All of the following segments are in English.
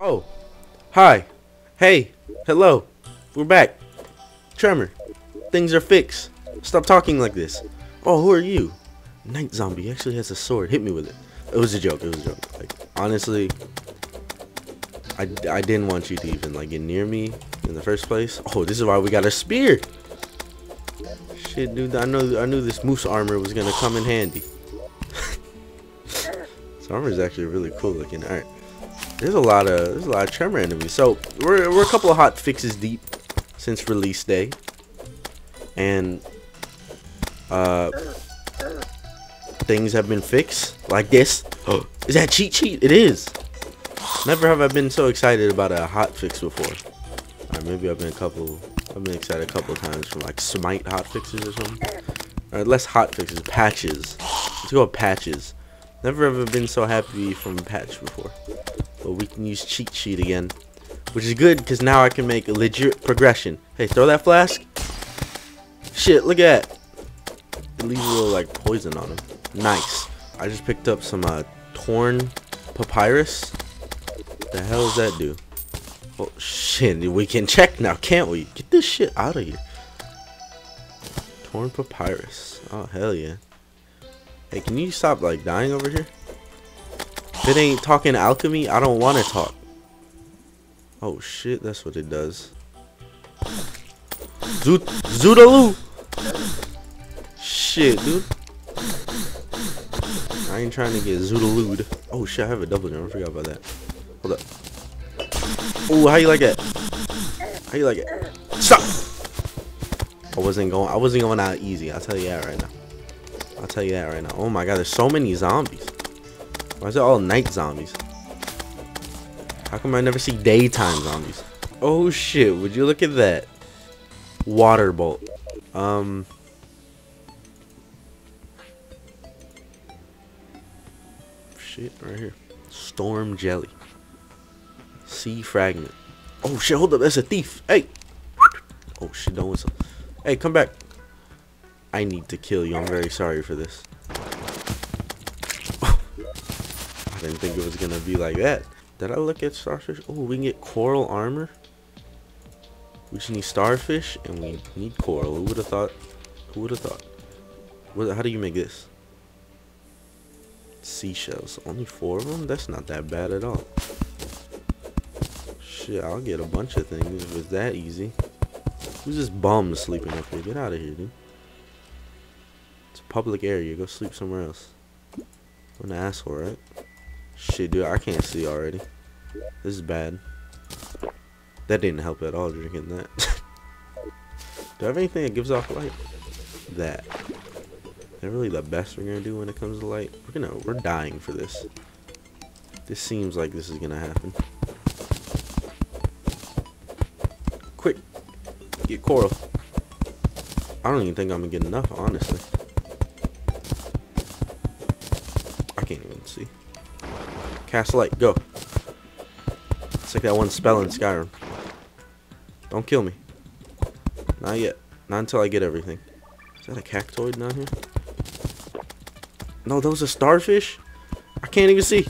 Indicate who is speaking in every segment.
Speaker 1: Oh, hi, hey, hello, we're back. Tremor, things are fixed. Stop talking like this. Oh, who are you? Night zombie actually has a sword. Hit me with it. It was a joke. It was a joke. Like honestly, I, I didn't want you to even like get near me in the first place. Oh, this is why we got a spear. Shit, dude. I know I knew this moose armor was gonna come in handy. this armor is actually really cool looking. All right. There's a lot of there's a lot of tremor enemies. So we're we're a couple of hot fixes deep since release day, and uh, things have been fixed like this. Oh, is that cheat sheet? It is. Never have I been so excited about a hot fix before. Or maybe I've been a couple. I've been excited a couple times from like Smite hot fixes or something. Or less hot fixes, patches. Let's go with patches. Never ever been so happy from a patch before. But we can use cheat sheet again. Which is good because now I can make a legit progression. Hey, throw that flask. Shit, look at that. It leaves a little like poison on him. Nice. I just picked up some uh, torn papyrus. The hell does that do? Oh shit, we can check now, can't we? Get this shit out of here. Torn papyrus. Oh hell yeah. Hey, can you stop like dying over here? If it ain't talking alchemy, I don't want to talk. Oh shit, that's what it does. Zoot! Shit, dude. I ain't trying to get zoodalooed. Oh shit, I have a double jump. I forgot about that. Hold up. Oh, how you like it? How you like it? Stop! I wasn't going. I wasn't going out easy. I'll tell you that right now. I'll tell you that right now. Oh my god, there's so many zombies. Why is it all night zombies? How come I never see daytime zombies? Oh shit, would you look at that? Water bolt. Um. Shit, right here. Storm jelly. Sea fragment. Oh shit, hold up, that's a thief. Hey! Oh shit, don't whistle. Hey, come back. I need to kill you. I'm very sorry for this. Didn't think it was gonna be like that. Did I look at starfish? Oh, we can get coral armor. We just need starfish and we need coral. Who would have thought? Who would have thought? What, how do you make this? Seashells. Only four of them? That's not that bad at all. Shit, I'll get a bunch of things if it's that easy. Who's this bum sleeping up here? Get out of here, dude. It's a public area. Go sleep somewhere else. What an asshole, right? Shit, dude, I can't see already. This is bad. That didn't help at all, drinking that. do I have anything that gives off light? That. That really the best we're gonna do when it comes to light? We're gonna, we're dying for this. This seems like this is gonna happen. Quick, get coral. I don't even think I'm gonna get enough, honestly. Cast light, go. It's like that one spell in Skyrim. Don't kill me. Not yet. Not until I get everything. Is that a cactoid down here? No, those are starfish? I can't even see.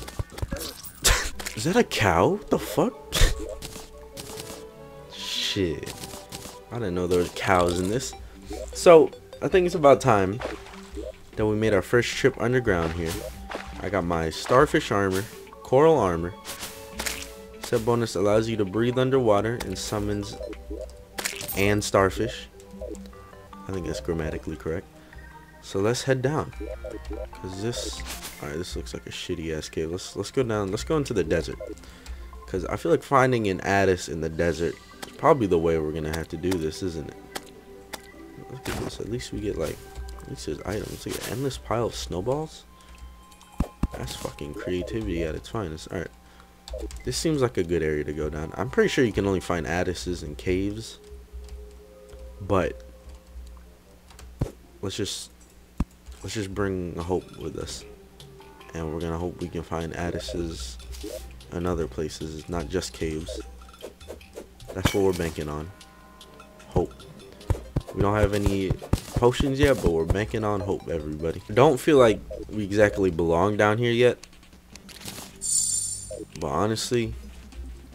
Speaker 1: Is that a cow? The fuck? Shit. I didn't know there was cows in this. So, I think it's about time that we made our first trip underground here. I got my starfish armor, coral armor. Set bonus allows you to breathe underwater and summons and starfish. I think that's grammatically correct. So let's head down. Cause this, all right, this looks like a shitty ass cave. Let's let's go down. Let's go into the desert. Cause I feel like finding an Atis in the desert is probably the way we're gonna have to do this, isn't it? Look at this. At least we get like, at least there's items. Like an endless pile of snowballs. That's fucking creativity at its finest. All right. This seems like a good area to go down. I'm pretty sure you can only find Atises in caves. But let's just let's just bring hope with us. And we're gonna hope we can find Atises in other places, not just caves. That's what we're banking on. Hope. We don't have any potions yet, but we're banking on hope, everybody. Don't feel like we exactly belong down here yet. But honestly,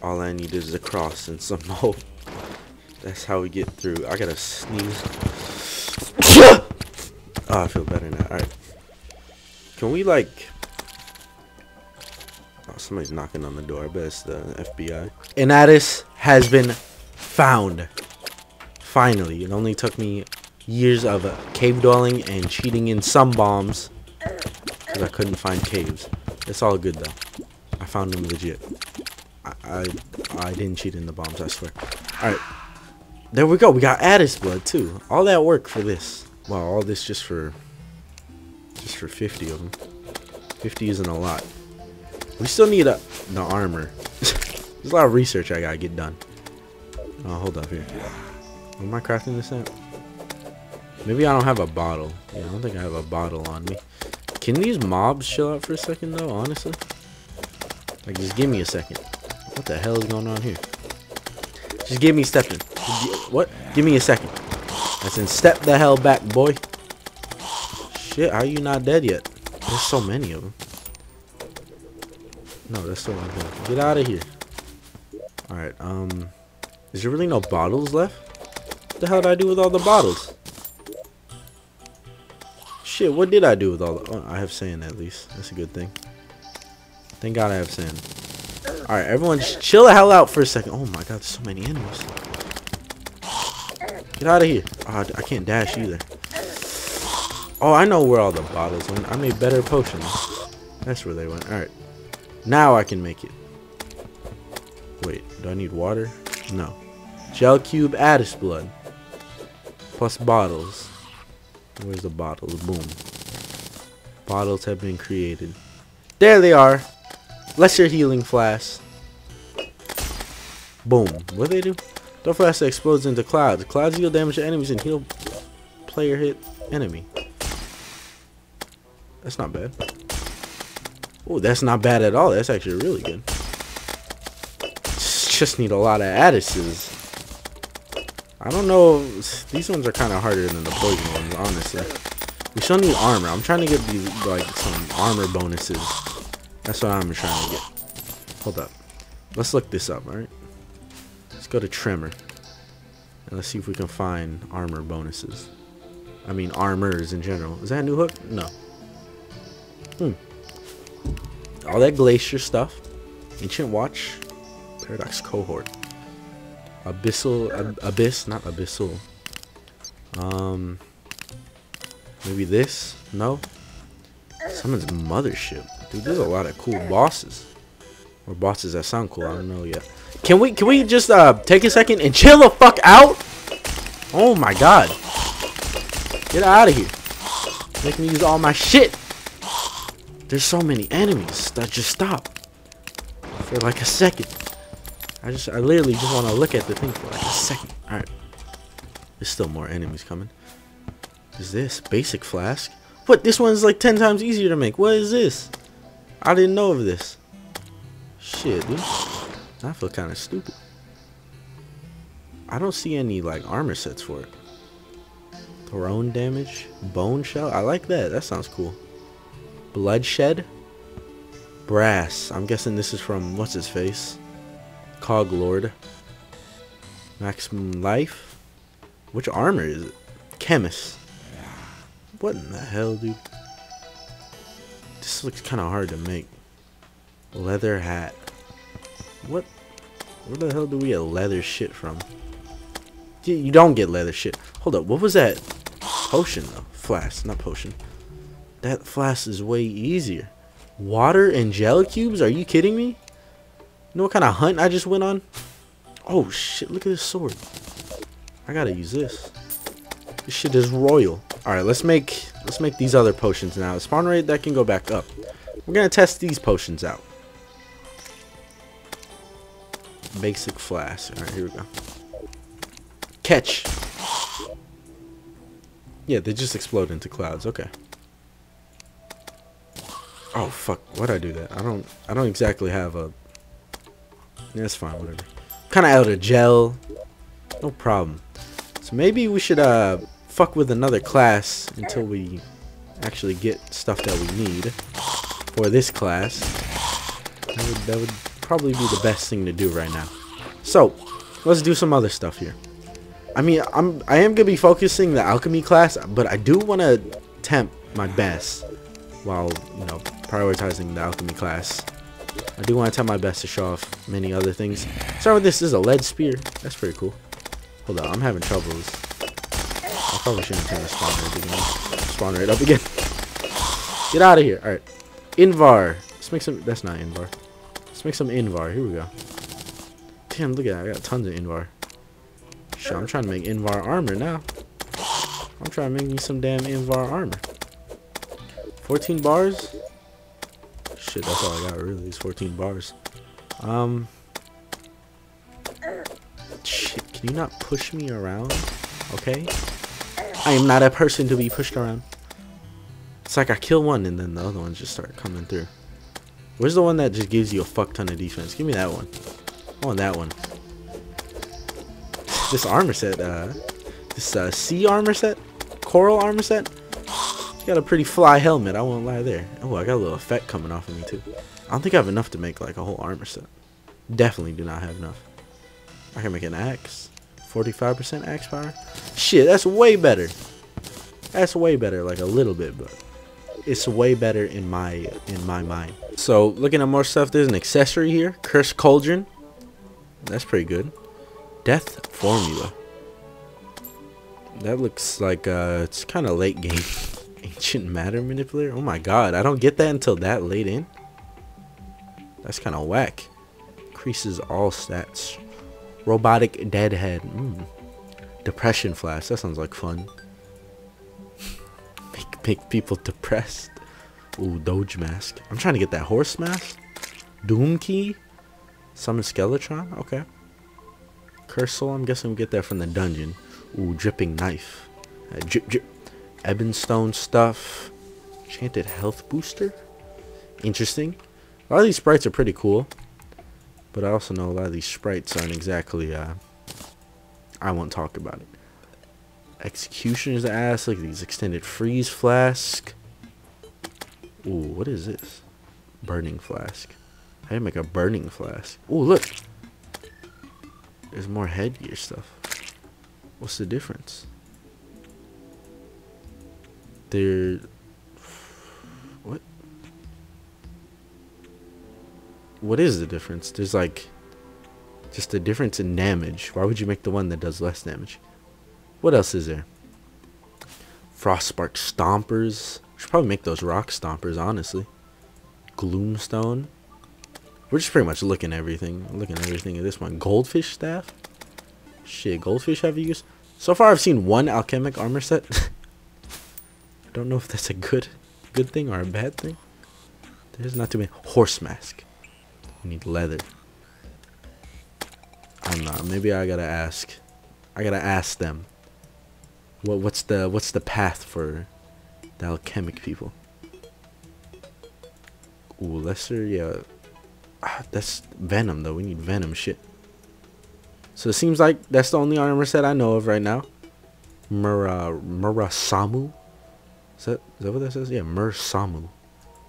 Speaker 1: All I need is a cross and some hope. That's how we get through. I gotta sneeze. oh, I feel better now. Alright. Can we, like... Oh, somebody's knocking on the door. I bet it's the FBI. Inatis has been found. Finally. It only took me years of cave dwelling and cheating in some bombs. Because I couldn't find caves. It's all good, though. I found them legit. I, I, I didn't cheat in the bombs, I swear. Alright. There we go. We got Atis blood too. All that work for this. Wow, all this just for just for 50 of them. 50 isn't a lot. We still need a, the armor. There's a lot of research I gotta get done. Oh, hold up here. Am I crafting this out? Maybe I don't have a bottle. Yeah, I don't think I have a bottle on me. Can these mobs chill out for a second though, honestly? Like, just give me a second. What the hell is going on here? Just give me stepping. What? Give me a second. I said step the hell back, boy. Shit, how are you not dead yet? There's so many of them. No, that's still one here. Get out of here. Alright, um... Is there really no bottles left? What the hell did I do with all the bottles? Shit, what did I do with all the... Oh, I have sand at least. That's a good thing. Thank God I have sand. Alright, everyone just chill the hell out for a second. Oh my god, there's so many enemies. Get out of here. Oh, I can't dash either. Oh, I know where all the bottles went. I made better potions. That's where they went. Alright. Now I can make it. Wait, do I need water? No. Gel cube Atis blood. Plus bottles. Where's the bottles? Boom. Bottles have been created. There they are. Lesser healing flask. Boom. What do they do? The flask explodes into clouds. Clouds deal damage to enemies and heal player hit enemy. That's not bad. Oh, that's not bad at all. That's actually really good. Just need a lot of additives. I don't know. These ones are kind of harder than the poison ones, honestly. We still need armor. I'm trying to get these, like, some armor bonuses. That's what I'm trying to get. Hold up. Let's look this up, alright? Let's go to Tremor. And let's see if we can find armor bonuses. I mean, armors in general. Is that a new hook? No. Hmm. All that glacier stuff. Ancient Watch. Paradox Cohort. Abyssal. Ab Abyss, not Abyssal. Um. Maybe this? No? Someone's mothership. Dude, there's a lot of cool bosses. Or bosses that sound cool, I don't know yet. Can we can we just uh take a second and chill the fuck out? Oh my god. Get out of here. Make me use all my shit. There's so many enemies that just stop. For like a second. I just I literally just want to look at the thing for like a second. Alright. There's still more enemies coming. What is this? Basic flask? What? This one's like 10 times easier to make. What is this? I didn't know of this. Shit, dude. I feel kind of stupid. I don't see any like armor sets for it. Thrown damage, bone shell. I like that. That sounds cool. Bloodshed, brass. I'm guessing this is from what's his face, Cog Lord. Maximum life. Which armor is it? Chemist. What in the hell, dude? This looks kind of hard to make. Leather hat. What? Where the hell do we get leather shit from? You don't get leather shit. Hold up, what was that? Potion though. Flask, not potion. That flask is way easier. Water and gel cubes? Are you kidding me? Know what kind of hunt I just went on? Oh shit, look at this sword. I gotta use this. This shit is royal. Alright, let's make let's make these other potions now. Spawn rate that can go back up. We're gonna test these potions out. Basic flask. Alright, here we go. Catch. Yeah, they just explode into clouds. Okay. Oh fuck! Why'd I do that? I don't. I don't exactly have a. That's fine. Whatever. Kind of out of gel. No problem. So maybe we should uh fuck with another class until we actually get stuff that we need for this class. That would, that would probably be the best thing to do right now. So, let's do some other stuff here. I mean, I'm I am gonna be focusing the alchemy class, but I do want to attempt my best while you know prioritizing the alchemy class. I do want to try my best to show off many other things. Start with this. This is a lead spear. That's pretty cool. Hold on, I'm having troubles. I probably shouldn't turn the spawn rate again. Up again. Get out of here. All right, Invar. Let's make some. That's not Invar. Let's make some Invar. Here we go. Damn, look at that. I got tons of Invar. Shit, I'm trying to make Invar armor now. I'm trying to make me some damn Invar armor. 14 bars? Shit, that's all I got really is 14 bars. Um. Shit, can you not push me around? Okay? I am not a person to be pushed around. It's like I kill one and then the other ones just start coming through. Where's the one that just gives you a fuck ton of defense? Give me that one. I want that one. This armor set, uh, this uh, sea armor set, coral armor set, got a pretty fly helmet. I won't lie there. Oh, I got a little effect coming off of me too. I don't think I have enough to make like a whole armor set. Definitely do not have enough. I can make an axe. 45% axe power. Shit, that's way better. That's way better, like a little bit, but it's way better in my in my mind. So looking at more stuff, there's an accessory here, Cursed Cauldron. That's pretty good. Death Formula. That looks like uh, it's kind of late game. Ancient Matter Manipulator. Oh my god, I don't get that until that late in. That's kind of whack. Increases all stats. Robotic Deadhead. Mm. Depression Flash. That sounds like fun. make, make people depressed. Ooh, Doge Mask. I'm trying to get that horse mask. Doom Key. Summon Skeletron. Okay. Curse Soul. I'm guessing we get that from the dungeon. Ooh, Dripping Knife. Uh, drip, drip. Ebonstone stuff. Enchanted Health Booster. Interesting. A lot of these sprites are pretty cool. But I also know a lot of these sprites aren't exactly, uh, I won't talk about it. Executioner's ass. Look at these extended freeze flask. Ooh, what is this? Burning flask. How do you make a burning flask? Ooh, look. There's more headgear stuff. What's the difference? There. What? What is the difference? There's like. Just a difference in damage. Why would you make the one that does less damage? What else is there? Frostspark Stompers. Should probably make those rock stompers, honestly. Gloomstone. We're just pretty much looking everything. Looking at everything at this one. Goldfish staff. Shit, goldfish have you used? So far, I've seen one alchemic armor set. Don't know if that's a good, good thing or a bad thing. There's not too many. Horse mask. We need leather. I don't know. Maybe I gotta ask. I gotta ask them. What what's the what's the path for the alchemic people? Ooh, lesser, yeah. Ah, that's venom though. We need venom shit. So it seems like that's the only armor set I know of right now. Mura Murasamu. Is that is that what that says? Yeah, Murasamu.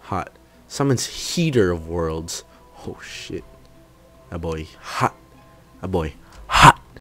Speaker 1: Hot. Summons Heater of Worlds. Oh shit. That boy hot. That boy